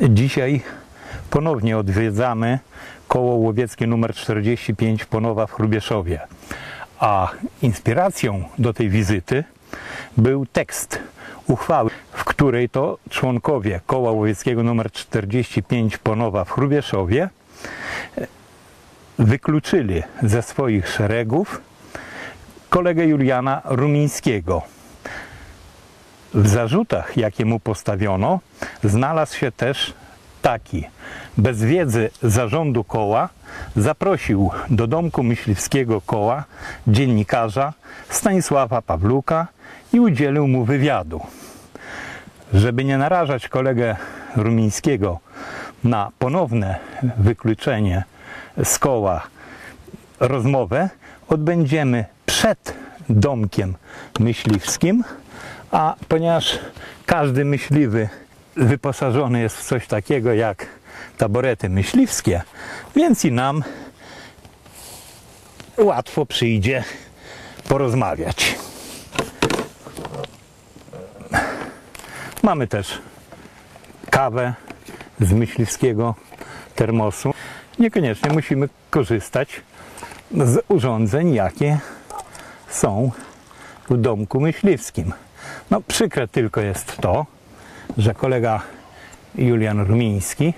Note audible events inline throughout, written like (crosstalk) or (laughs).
Dzisiaj ponownie odwiedzamy koło łowieckie nr 45 Ponowa w Chrubieszowie. A inspiracją do tej wizyty był tekst uchwały, w której to członkowie koła łowieckiego nr 45 Ponowa w Chrubieszowie wykluczyli ze swoich szeregów kolegę Juliana Rumińskiego. W zarzutach, jakie mu postawiono, znalazł się też taki. Bez wiedzy zarządu koła zaprosił do domku myśliwskiego koła dziennikarza Stanisława Pawluka i udzielił mu wywiadu. Żeby nie narażać kolegę Rumińskiego na ponowne wykluczenie z koła rozmowę odbędziemy przed domkiem myśliwskim, a ponieważ każdy myśliwy wyposażony jest w coś takiego jak taborety myśliwskie, więc i nam łatwo przyjdzie porozmawiać. Mamy też kawę z myśliwskiego termosu. Niekoniecznie musimy korzystać z urządzeń, jakie są w domku myśliwskim. No przykre tylko jest to, że kolega Julian Rumiński,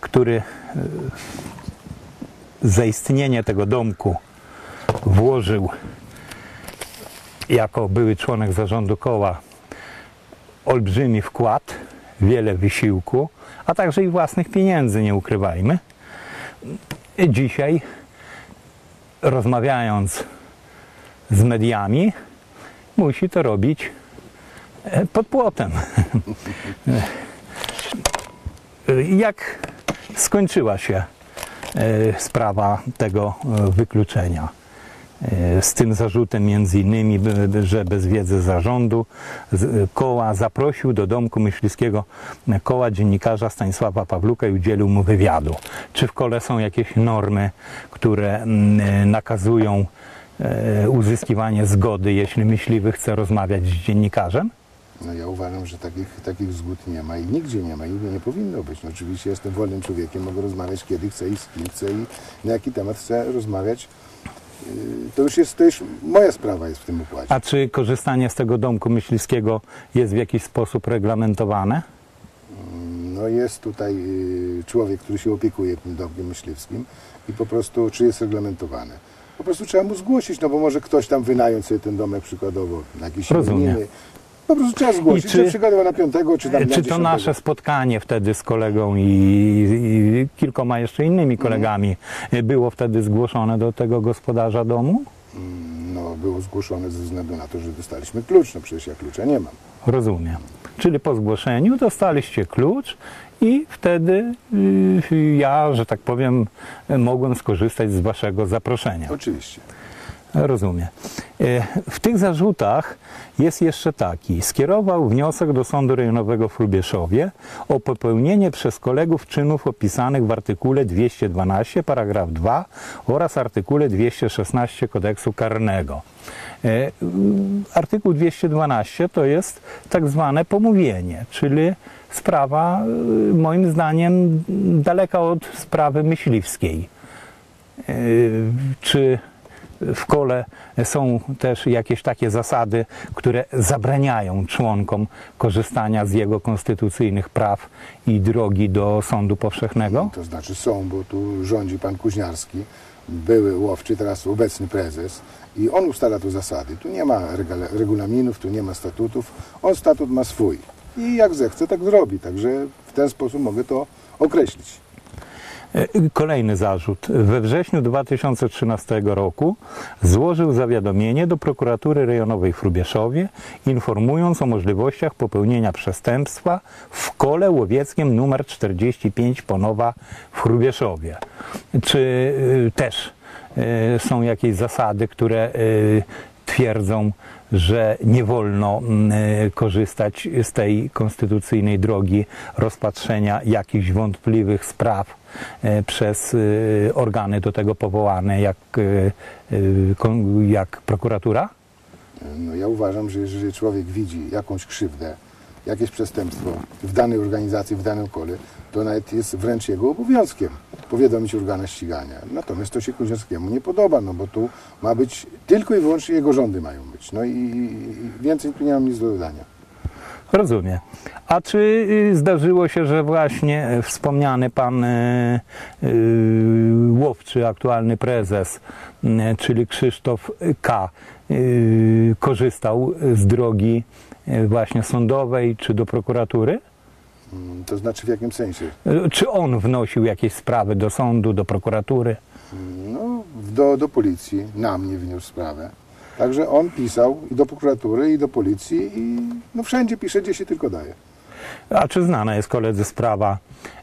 który e, za istnienie tego domku włożył jako były członek zarządu koła olbrzymi wkład, wiele wysiłku, a także i własnych pieniędzy, nie ukrywajmy. Dzisiaj rozmawiając z mediami, musi to robić e, pod płotem. (laughs) Jak skończyła się e, sprawa tego e, wykluczenia? Z tym zarzutem między innymi, że bez wiedzy zarządu koła zaprosił do domku myśliwskiego koła dziennikarza Stanisława Pawluka i udzielił mu wywiadu. Czy w kole są jakieś normy, które nakazują uzyskiwanie zgody, jeśli myśliwy chce rozmawiać z dziennikarzem? No ja uważam, że takich, takich zgód nie ma i nigdzie nie ma i nie powinno być. No oczywiście jestem wolnym człowiekiem, mogę rozmawiać kiedy chcę i z kim chcę i na jaki temat chcę rozmawiać. Yy, To już jest, to już moja sprawa jest w tym układzie. A czy korzystanie z tego domku myśliwskiego jest w jakiś sposób reglamentowane? No jest tutaj yy, człowiek, który się opiekuje tym domkiem myśliwskim i po prostu, czy jest reglamentowany. Po prostu trzeba mu zgłosić, no bo może ktoś tam wynająć sobie ten domek przykładowo na jakieś Rozumiem. Po prostu trzeba zgłosić, I czy, że przykładowo na piątego, czy tam na Czy to nasze spotkanie wtedy z kolegą i, i kilkoma jeszcze innymi kolegami było wtedy zgłoszone do tego gospodarza domu? No, było zgłoszone ze względu na to, że dostaliśmy klucz. No przecież ja klucza nie mam. Rozumiem. Czyli po zgłoszeniu dostaliście klucz i wtedy y, ja, że tak powiem, mogłem skorzystać z waszego zaproszenia. Oczywiście. Rozumiem. E, W tych zarzutach jest jeszcze taki. Skierował wniosek do Sądu Rejonowego w Hrubieszowie o popełnienie przez kolegów czynów opisanych w artykule 212, paragraf 2 oraz artykule 216 kodeksu karnego. E, Artykuł 212 to jest tak zwane pomówienie, czyli sprawa y, moim zdaniem daleka od sprawy myśliwskiej. E, Czy w kole są też jakieś takie zasady, które zabraniają członkom korzystania z jego konstytucyjnych praw i drogi do sądu powszechnego? To znaczy są, bo tu rządzi pan Kuźniarski, były łowczy, teraz obecny prezes i on ustala tu zasady. Tu nie ma regula- regulaminów, tu nie ma statutów. On statut ma swój i jak zechce, tak zrobi. Także w ten sposób mogę to określić. E, Kolejny zarzut. We wrześniu 2013 roku złożył zawiadomienie do prokuratury rejonowej w Hrubieszowie, informując o możliwościach popełnienia przestępstwa w kole łowieckim nr 45 Ponowa w Hrubieszowie. Czy y, też y, są jakieś zasady, które y, twierdzą, że nie wolno mm, korzystać z tej konstytucyjnej drogi rozpatrzenia jakichś wątpliwych spraw przez y, organy do tego powołane, jak, kon- jak prokuratura? No ja uważam, że jeżeli człowiek widzi jakąś krzywdę, jakieś przestępstwo w danej organizacji, w danym kole, to nawet jest wręcz jego obowiązkiem powiadomić organa ścigania. Natomiast to się Kuźniarskiemu nie podoba, no bo tu ma być tylko i wyłącznie jego rządy mają być. No i, i więcej tu nie mam nic do dodania. Rozumiem. A czy y, zdarzyło się, że właśnie e, wspomniany pan y, y, Łowczy, aktualny prezes, czyli Krzysztof K., y, korzystał z drogi y, właśnie sądowej czy do prokuratury? Mm, To znaczy w jakim sensie? Czy on wnosił jakieś sprawy do sądu, do prokuratury? No, do, do policji, na mnie wniósł sprawę. Także on pisał i do prokuratury, i do policji, i no wszędzie pisze, gdzie się tylko daje. A czy znana jest koledzy sprawa,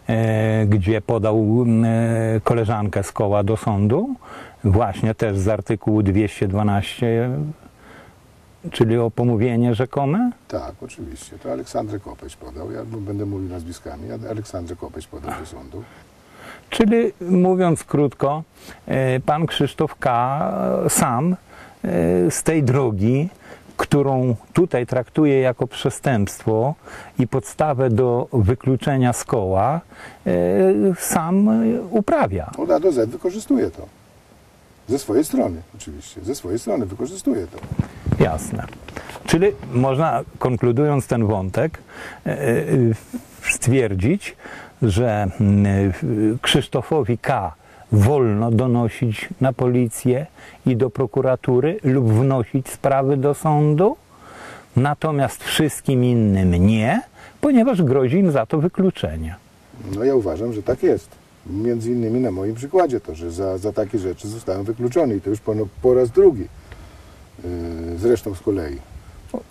e, gdzie podał e, koleżankę z koła do sądu? Właśnie też z artykułu 212, czyli o pomówienie rzekome? Tak, oczywiście. To Aleksandrę Kopeć podał. Ja będę mówił nazwiskami. Aleksandrę Kopeć podał do sądu. Czyli mówiąc krótko, e, pan Krzysztof K. sam z tej drogi, którą tutaj traktuje jako przestępstwo i podstawę do wykluczenia z koła, e, sam e, uprawia. Od A do Z wykorzystuje to. Ze swojej strony, oczywiście. Ze swojej strony wykorzystuje to. Jasne. Czyli można, konkludując ten wątek, e, e, stwierdzić, że mm, e, Krzysztofowi K. wolno donosić na policję i do prokuratury lub wnosić sprawy do sądu, natomiast wszystkim innym nie, ponieważ grozi im za to wykluczenie. No ja uważam, że tak jest. Między innymi na moim przykładzie to, że za, za takie rzeczy zostałem wykluczony i to już po, po raz drugi. Yy, zresztą z kolei.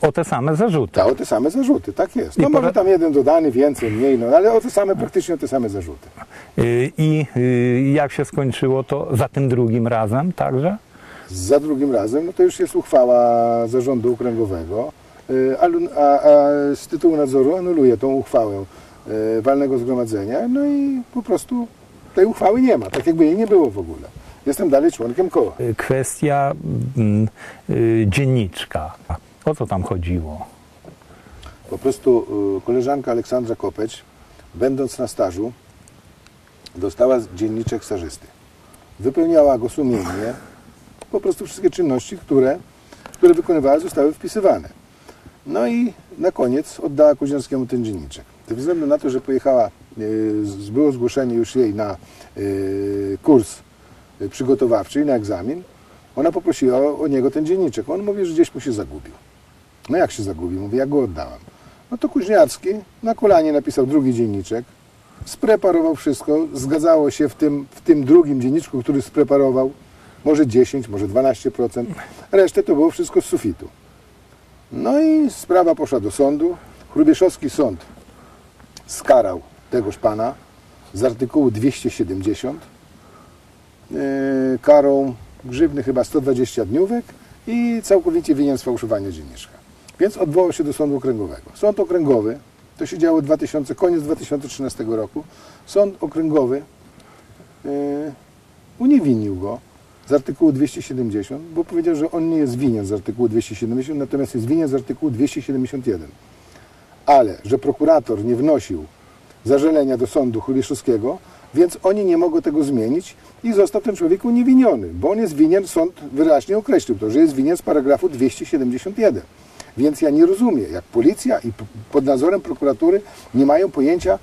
O te same zarzuty. Ta, o te same zarzuty, tak jest. No I może tam jeden dodany, więcej, mniej, no ale o te same, praktycznie o te same zarzuty. Y, I y, jak się skończyło to za tym drugim razem także? Za drugim razem, no to już jest uchwała zarządu okręgowego, yy, alu- a, a z tytułu nadzoru anuluje tą uchwałę walnego zgromadzenia, no i po prostu tej uchwały nie ma, tak jakby jej nie było w ogóle. Jestem dalej członkiem koła. Y, Kwestia mm, y, dzienniczka. O co tam chodziło? Po prostu y, koleżanka Aleksandra Kopeć, będąc na stażu, dostała dzienniczek stażysty. Wypełniała go sumiennie. Po prostu wszystkie czynności, które, które wykonywała, zostały wpisywane. No i na koniec oddała Kuźniarskiemu ten dzienniczek. Ze względu na to, że pojechała, y, było zgłoszenie już jej na y, kurs przygotowawczy i na egzamin, ona poprosiła o niego ten dzienniczek. On mówi, że gdzieś mu się zagubił. No jak się zagubił? Mówię, ja go oddałam. No to Kuźniarski na kolanie napisał drugi dzienniczek, spreparował wszystko, zgadzało się w tym, w tym drugim dzienniczku, który spreparował, może 10, może 12%, resztę to było wszystko z sufitu. No i sprawa poszła do sądu. Chrubieszowski sąd skarał tegoż pana z artykułu 270 yy, karą grzywny chyba 120 dniówek i całkowicie winien sfałszowania dzienniczka. Więc odwołał się do sądu okręgowego. Sąd okręgowy, to się działo 2000, koniec 2013 roku, sąd okręgowy yy, uniewinnił go z artykułu 270, bo powiedział, że on nie jest winien z artykułu 270, natomiast jest winien z artykułu 271. Ale, że prokurator nie wnosił zażalenia do sądu Chrubieszowskiego, więc oni nie mogą tego zmienić i został ten człowiek uniewinniony, bo on jest winien, sąd wyraźnie określił to, że jest winien z paragrafu 271. Więc ja nie rozumiem, jak policja i pod nadzorem prokuratury nie mają pojęcia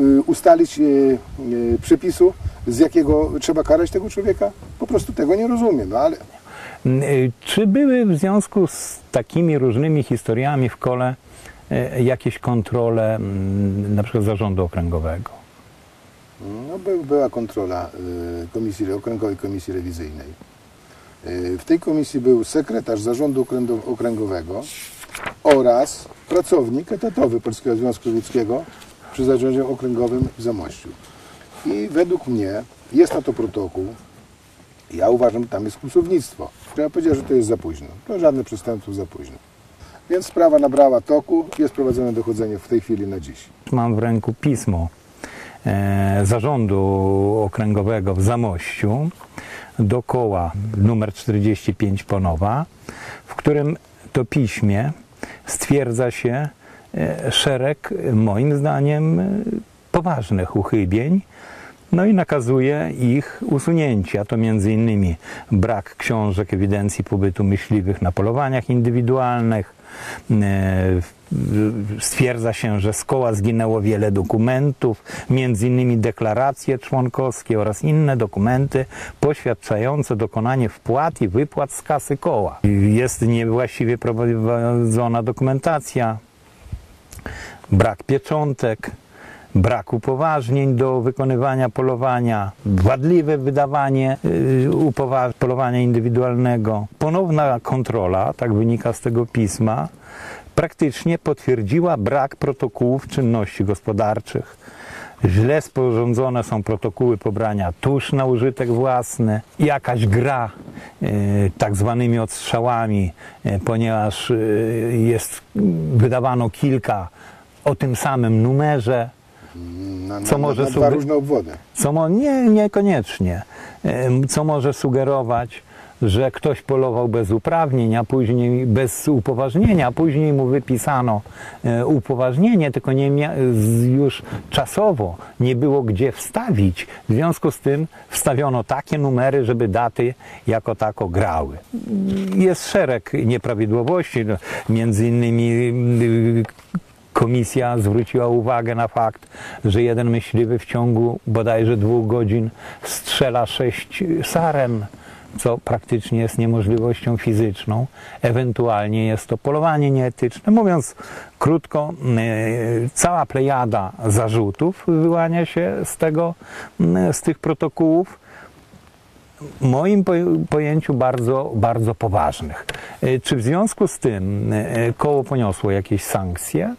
y, ustalić y, y, przepisu, z jakiego trzeba karać tego człowieka, po prostu tego nie rozumiem, no ale Czy były w związku z takimi różnymi historiami w kole jakieś kontrole na przykład zarządu okręgowego? No, by, była kontrola komisji, Okręgowej Komisji Rewizyjnej. Y, w tej komisji był sekretarz zarządu okręgowego oraz pracownik etatowy Polskiego Związku Łowieckiego przy zarządzie okręgowym w Zamościu. I według mnie jest na to protokół. Ja uważam, że tam jest kłusownictwo. Ja powiedział, że to jest za późno. To żadne przestępstwo za późno. Więc sprawa nabrała toku. Jest prowadzone dochodzenie w tej chwili na dziś. Mam w ręku pismo zarządu okręgowego w Zamościu do koła numer 45 Ponowa, w którym to piśmie stwierdza się, e, szereg, e, moim zdaniem, e, poważnych uchybień. No i nakazuje ich usunięcie, a to między innymi brak książek ewidencji pobytu myśliwych na polowaniach indywidualnych. Stwierdza się, że z koła zginęło wiele dokumentów, między innymi deklaracje członkowskie oraz inne dokumenty poświadczające dokonanie wpłat i wypłat z kasy koła. Jest niewłaściwie prowadzona dokumentacja, brak pieczątek, brak upoważnień do wykonywania polowania, wadliwe wydawanie y, polowania indywidualnego. Ponowna kontrola, tak wynika z tego pisma, praktycznie potwierdziła brak protokołów czynności gospodarczych. Źle sporządzone są protokoły pobrania tusz na użytek własny, jakaś gra e, tak zwanymi odstrzałami, e, ponieważ e, jest wydawano kilka o tym samym numerze, Na, na, Co może na, dwa różne obwody. co mo- nie, niekoniecznie, co może sugerować, że ktoś polował bez uprawnień, a później bez upoważnienia, później mu wypisano e, upoważnienie, tylko nie już czasowo nie było gdzie wstawić. W związku z tym wstawiono takie numery, żeby daty jako tako grały. Jest szereg nieprawidłowości, no, między innymi y, Komisja zwróciła uwagę na fakt, że jeden myśliwy w ciągu bodajże dwóch godzin strzela sześć saren, co praktycznie jest niemożliwością fizyczną. Ewentualnie jest to polowanie nieetyczne. Mówiąc krótko, e, cała plejada zarzutów wyłania się z, tego, z tych protokołów moim poj- pojęciu bardzo, bardzo poważnych. E, Czy w związku z tym e, koło poniosło jakieś sankcje?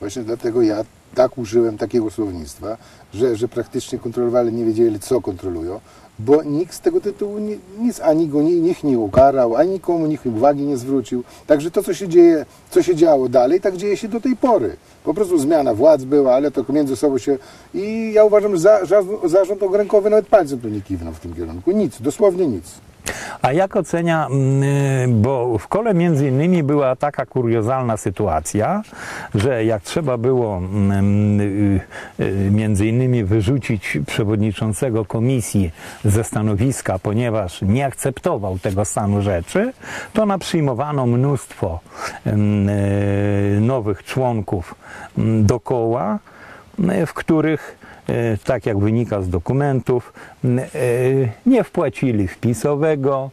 Właśnie dlatego ja tak użyłem takiego słownictwa, że, że praktycznie kontrolowali nie wiedzieli, co kontrolują, bo nikt z tego tytułu nie, nic ani go nie, nikt nie ukarał, ani nikomu nikt uwagi nie zwrócił. Także to, co się dzieje, co się działo dalej, tak dzieje się do tej pory. Po prostu zmiana władz była, ale to między sobą się... I ja uważam, że za, za, zarząd okręgowy nawet palcem tu nie kiwnął w tym kierunku. Nic, dosłownie nic. A jak ocenia, mm, bo w kole między innymi była taka kuriozalna sytuacja, że jak trzeba było mm, y, y, między innymi wyrzucić przewodniczącego komisji ze stanowiska, ponieważ nie akceptował tego stanu rzeczy, to na przyjmowano mnóstwo mm, y, nowych członków do koła, w których tak jak wynika z dokumentów, e, nie wpłacili wpisowego,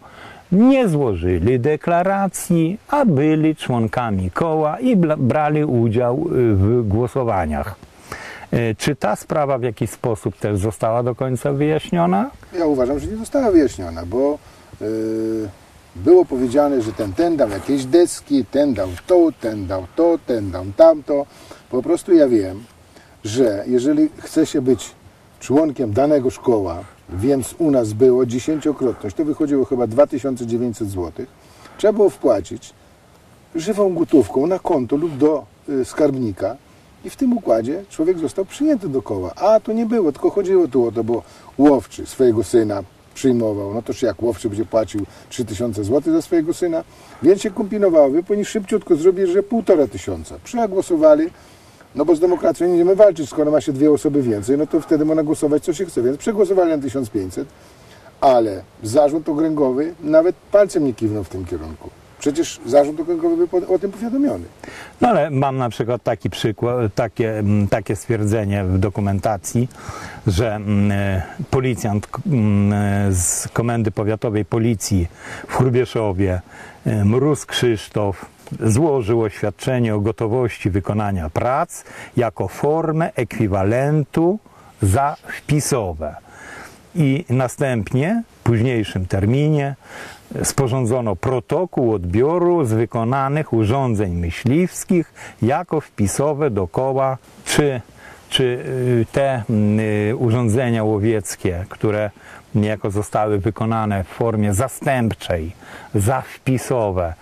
nie złożyli deklaracji, a byli członkami koła i brali udział e, w głosowaniach. E, Czy ta sprawa w jakiś sposób też została do końca wyjaśniona? Ja uważam, że nie została wyjaśniona, bo było powiedziane, że ten, ten dał jakieś deski, ten dał to, ten dał to, ten dał tamto. Po prostu ja wiem, że jeżeli chce się być członkiem danego szkoła, więc u nas było dziesięciokrotność, to wychodziło chyba 2900 zł, trzeba było wpłacić żywą gotówką na konto lub do y, skarbnika i w tym układzie człowiek został przyjęty do koła. A to nie było, tylko chodziło tu o to, bo łowczy swojego syna przyjmował, no toż jak łowczy będzie płacił 3000 zł za swojego syna, więc się kombinowało, wie pani szybciutko zrobić, że półtora tysiąca. Przegłosowali, no bo z demokracją nie będziemy walczyć, skoro ma się dwie osoby więcej, no to wtedy można głosować co się chce, więc przegłosowali na 1500, ale zarząd okręgowy nawet palcem nie kiwnął w tym kierunku. Przecież zarząd okręgowy był o tym powiadomiony. No ale mam na przykład taki przykład, takie, mm, takie stwierdzenie w dokumentacji, że mm, e, policjant mm, e, z Komendy Powiatowej Policji w Hrubieszowie, Mróz Krzysztof, złożył oświadczenie o gotowości wykonania prac jako formę ekwiwalentu za wpisowe. I następnie, w późniejszym terminie, sporządzono protokół odbioru z wykonanych urządzeń myśliwskich jako wpisowe do koła, czy, czy te mm, y, urządzenia łowieckie, które niejako zostały wykonane w formie zastępczej, zawpisowe,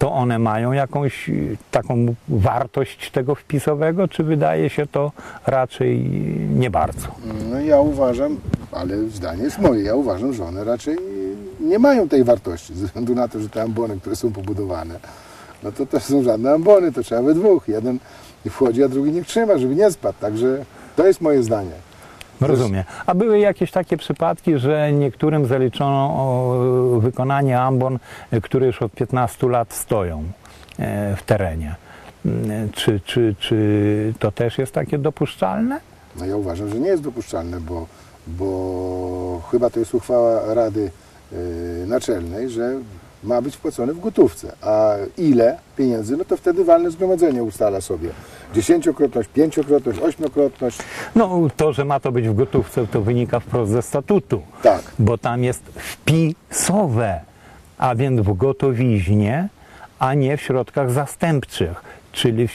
to one mają jakąś y, taką wartość tego wpisowego, czy wydaje się to raczej nie bardzo? No ja uważam, ale zdanie jest moje, ja uważam, że one raczej nie mają tej wartości, ze względu na to, że te ambony, które są pobudowane, no to to są żadne ambony, to trzeba we dwóch. Jeden, wchodzi, a drugi niech trzyma, żeby nie spadł. Także to jest moje zdanie. Rozumiem. A były jakieś takie przypadki, że niektórym zaliczono wykonanie ambon, e, które już od 15 lat stoją e, w terenie. Mm, Czy, czy, czy to też jest takie dopuszczalne? No ja uważam, że nie jest dopuszczalne, bo, bo chyba to jest uchwała Rady y, Naczelnej, że ma być wpłacone w gotówce. A ile pieniędzy, no to wtedy walne zgromadzenie ustala sobie. Dziesięciokrotność, pięciokrotność, ośmiokrotność. No to, że ma to być w gotówce, to wynika wprost ze statutu. Tak. Bo tam jest wpisowe, a więc w gotowiźnie, a nie w środkach zastępczych, czyli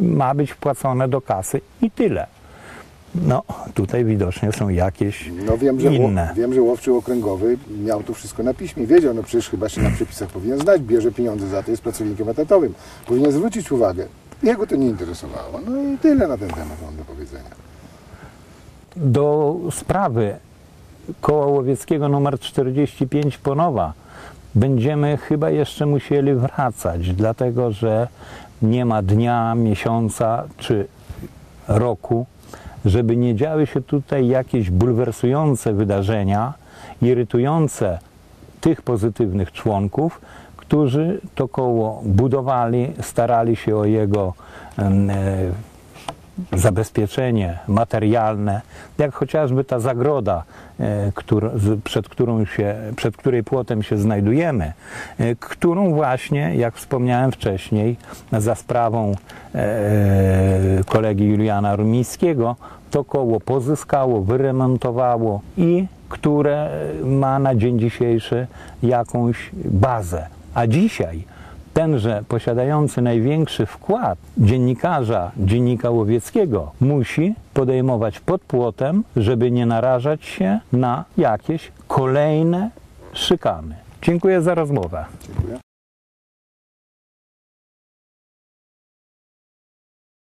ma być wpłacone do kasy i tyle. No, tutaj widocznie są jakieś No wiem, że, inne. ło- wiem, że łowczy okręgowy miał to wszystko na piśmie. Wiedział, no przecież chyba się na przepisach powinien znać, bierze pieniądze za to, jest pracownikiem etatowym. Powinien zwrócić uwagę. Jego to nie interesowało. No i tyle na ten temat mam do powiedzenia. Do sprawy koła łowieckiego numer 45 Ponowa będziemy chyba jeszcze musieli wracać, dlatego że nie ma dnia, miesiąca czy roku, żeby nie działy się tutaj jakieś bulwersujące wydarzenia, irytujące tych pozytywnych członków, którzy to koło budowali, starali się o jego e, zabezpieczenie materialne, jak chociażby ta zagroda, e, przed, którą się, przed której płotem się znajdujemy, e, którą właśnie, jak wspomniałem wcześniej, za sprawą e, kolegi Juliana Rumińskiego, to koło pozyskało, wyremontowało i które ma na dzień dzisiejszy jakąś bazę. A dzisiaj tenże posiadający największy wkład dziennikarza Dziennika Łowieckiego musi podejmować pod płotem, żeby nie narażać się na jakieś kolejne szykany. Dziękuję za rozmowę.